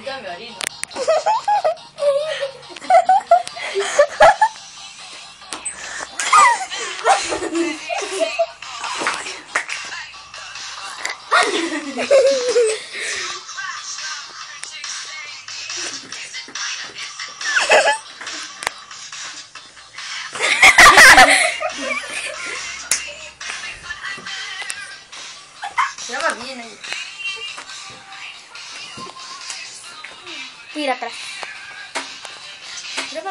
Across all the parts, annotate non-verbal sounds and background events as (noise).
表弟呢。小马屁呢 Voy a ir atrás. Prueba.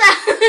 that. (laughs)